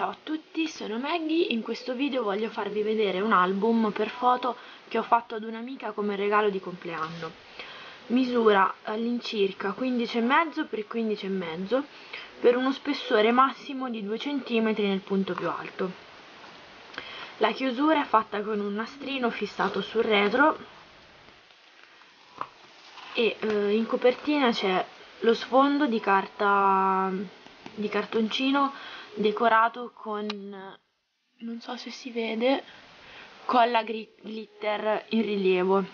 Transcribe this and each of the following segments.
Ciao a tutti, sono Maggie, in questo video voglio farvi vedere un album per foto che ho fatto ad un'amica come regalo di compleanno. Misura all'incirca 15,5 x 15,5 per uno spessore massimo di 2 cm nel punto più alto. La chiusura è fatta con un nastrino fissato sul retro e eh, in copertina c'è lo sfondo di carta di cartoncino decorato con non so se si vede colla glitter in rilievo.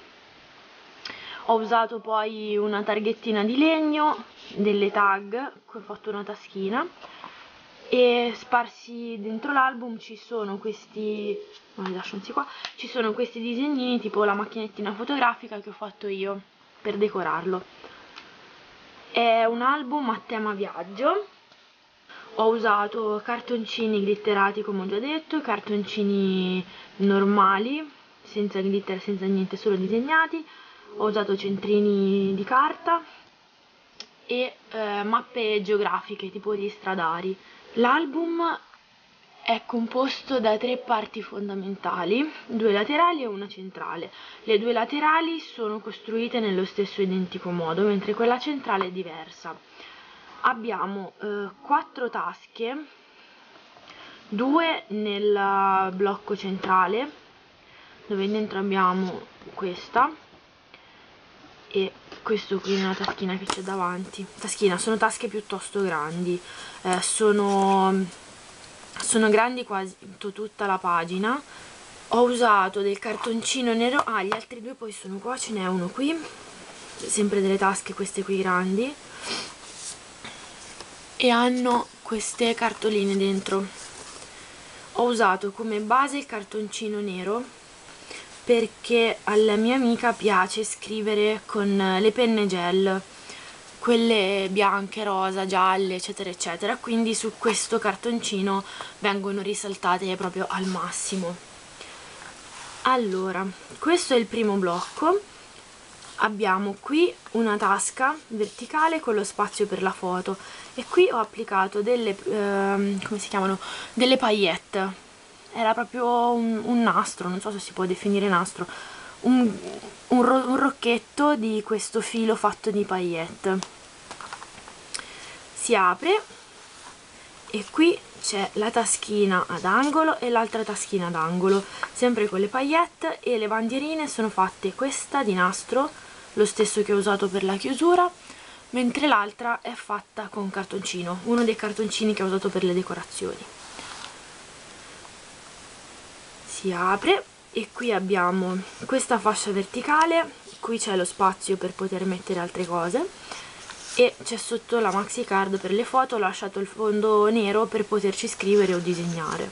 Ho usato poi una targhettina di legno delle tag ho fatto una taschina e sparsi dentro l'album ci sono questi qua ci sono questi disegnini tipo la macchinettina fotografica che ho fatto io per decorarlo. È un album a tema viaggio ho usato cartoncini glitterati come ho già detto, cartoncini normali, senza glitter, senza niente, solo disegnati, ho usato centrini di carta e eh, mappe geografiche tipo gli stradari. L'album è composto da tre parti fondamentali, due laterali e una centrale. Le due laterali sono costruite nello stesso identico modo, mentre quella centrale è diversa abbiamo eh, quattro tasche due nel blocco centrale dove dentro abbiamo questa e questo qui nella taschina che c'è davanti. Taschina sono tasche piuttosto grandi eh, sono, sono grandi quasi tutta la pagina. Ho usato del cartoncino nero ah gli altri due poi sono qua ce n'è uno qui sempre delle tasche queste qui grandi e hanno queste cartoline dentro. Ho usato come base il cartoncino nero perché alla mia amica piace scrivere con le penne gel quelle bianche, rosa, gialle eccetera eccetera. Quindi su questo cartoncino vengono risaltate proprio al massimo. Allora questo è il primo blocco abbiamo qui una tasca verticale con lo spazio per la foto. E qui ho applicato delle, eh, come si chiamano, delle paillette. Era proprio un, un, nastro, non so se si può definire nastro. Un, un, ro un rocchetto di questo filo fatto di paillette. Si apre e qui c'è la taschina ad angolo e l'altra taschina ad angolo. Sempre con le paillette e le bandierine sono fatte questa di nastro lo stesso che ho usato per la chiusura mentre l'altra è fatta con cartoncino uno dei cartoncini che ho usato per le decorazioni. Si apre e qui abbiamo questa fascia verticale qui c'è lo spazio per poter mettere altre cose e c'è sotto la maxi card per le foto ho lasciato il fondo nero per poterci scrivere o disegnare.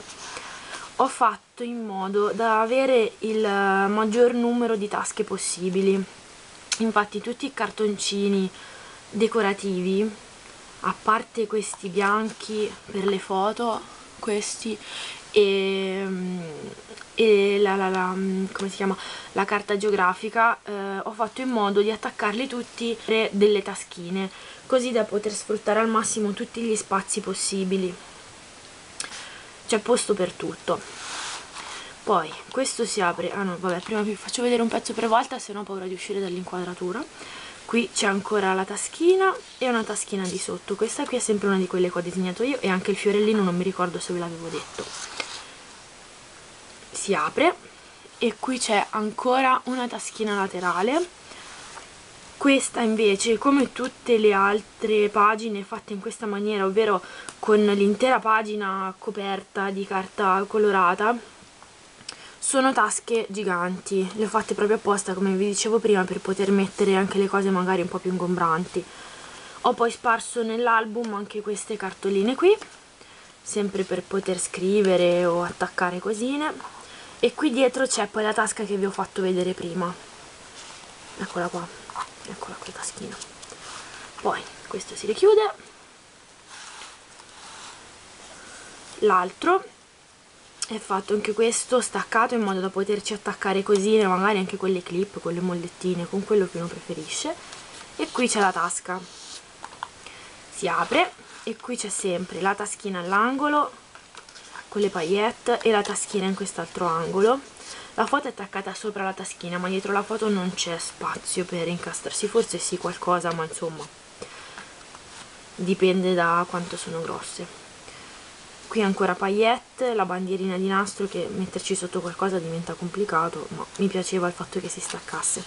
Ho fatto in modo da avere il maggior numero di tasche possibili infatti tutti i cartoncini decorativi a parte questi bianchi per le foto questi e, e la, la, la, come si chiama, la carta geografica eh, ho fatto in modo di attaccarli tutti delle taschine così da poter sfruttare al massimo tutti gli spazi possibili. C'è posto per tutto poi questo si apre ah no vabbè prima vi faccio vedere un pezzo per volta se no ho paura di uscire dall'inquadratura. Qui c'è ancora la taschina e una taschina di sotto. Questa qui è sempre una di quelle che ho disegnato io e anche il fiorellino non mi ricordo se ve l'avevo detto. Si apre e qui c'è ancora una taschina laterale. Questa invece come tutte le altre pagine fatte in questa maniera ovvero con l'intera pagina coperta di carta colorata sono tasche giganti le ho fatte proprio apposta come vi dicevo prima per poter mettere anche le cose magari un po' più ingombranti. Ho poi sparso nell'album anche queste cartoline qui sempre per poter scrivere o attaccare cosine. E qui dietro c'è poi la tasca che vi ho fatto vedere prima. Eccola qua eccola qui taschina. Poi questo si richiude. L'altro è fatto anche questo staccato in modo da poterci attaccare cosine magari anche quelle clip, quelle mollettine con quello che uno preferisce. E qui c'è la tasca. Si apre e qui c'è sempre la taschina all'angolo con le paillette e la taschina in quest'altro angolo. La foto è attaccata sopra la taschina ma dietro la foto non c'è spazio per incastrarsi. Forse sì qualcosa ma insomma dipende da quanto sono grosse qui ancora paillette, la bandierina di nastro che metterci sotto qualcosa diventa complicato ma mi piaceva il fatto che si staccasse.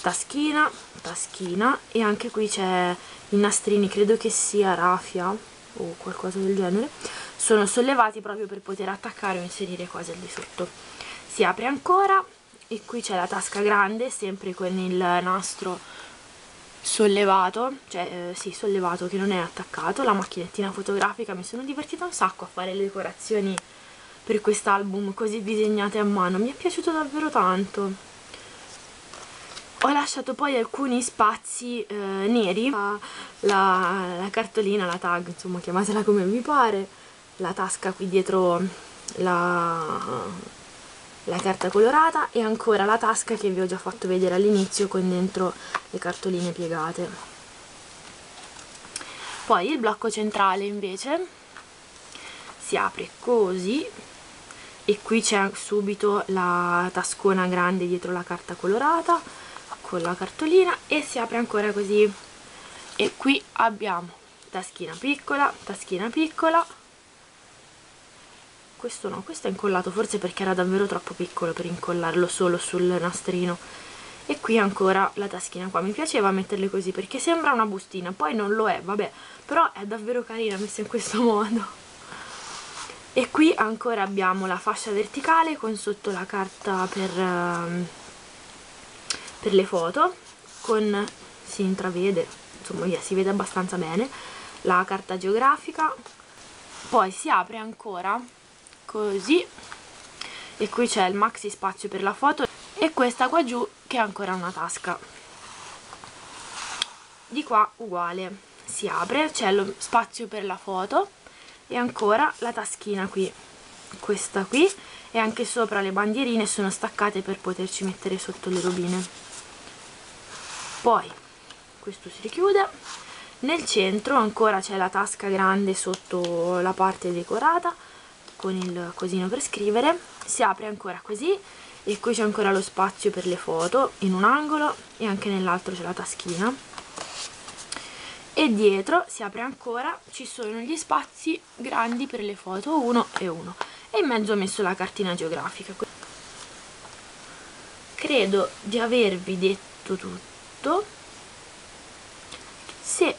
Taschina, taschina e anche qui c'è i nastrini, credo che sia raffia o qualcosa del genere sono sollevati proprio per poter attaccare o inserire cose al di sotto. Si apre ancora e qui c'è la tasca grande sempre con il nastro sollevato cioè eh, sì sollevato che non è attaccato. La macchinettina fotografica mi sono divertita un sacco a fare le decorazioni per quest'album così disegnate a mano. Mi è piaciuto davvero tanto. Ho lasciato poi alcuni spazi eh, neri la, la, la, cartolina, la tag, insomma chiamatela come vi pare la tasca qui dietro la, la carta colorata e ancora la tasca che vi ho già fatto vedere all'inizio con dentro le cartoline piegate. Poi il blocco centrale invece si apre così e qui c'è subito la tascona grande dietro la carta colorata con la cartolina e si apre ancora così. E qui abbiamo taschina piccola, taschina piccola questo no, questo è incollato forse perché era davvero troppo piccolo per incollarlo solo sul nastrino. E qui ancora la taschina qua. Mi piaceva metterle così perché sembra una bustina poi non lo è, vabbè però è davvero carina messa in questo modo. E qui ancora abbiamo la fascia verticale con sotto la carta per, uh, per le foto con si intravede insomma via, si vede abbastanza bene la carta geografica. Poi si apre ancora così. E qui c'è il maxi spazio per la foto. E questa qua giù che è ancora una tasca. Di qua uguale. Si apre, c'è lo spazio per la foto. E ancora la taschina qui. Questa qui. E anche sopra le bandierine sono staccate per poterci mettere sotto le robine. Poi questo si richiude. Nel centro ancora c'è la tasca grande sotto la parte decorata con il cosino per scrivere si apre ancora così e qui c'è ancora lo spazio per le foto in un angolo e anche nell'altro c'è la taschina. E dietro si apre ancora ci sono gli spazi grandi per le foto uno e uno. E in mezzo ho messo la cartina geografica. Credo di avervi detto tutto. Se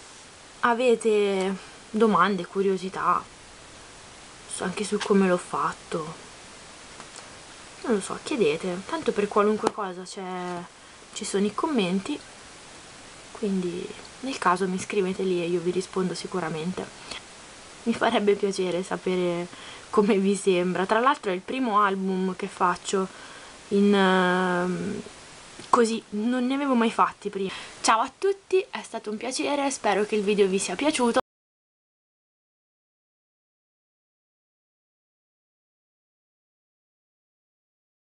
avete domande, curiosità anche su come l'ho fatto. Non lo so, chiedete. Tanto per qualunque cosa ci sono i commenti. Quindi nel caso mi scrivete lì e io vi rispondo sicuramente. Mi farebbe piacere sapere come vi sembra. Tra l'altro è il primo album che faccio in uh, così non ne avevo mai fatti prima. Ciao a tutti è stato un piacere spero che il video vi sia piaciuto